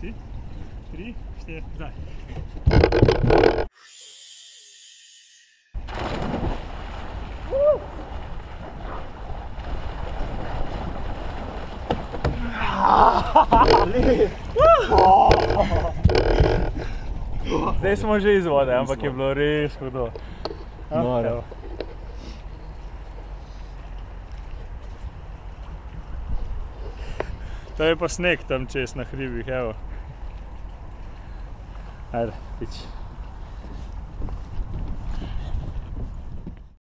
Pusti. Tri, štiri, zdaj. Zdaj smo že iz vode, ampak je bilo res hudo. Ah, Noro. To je pa sneg tam čez na hribih, evo. Ajde, pič.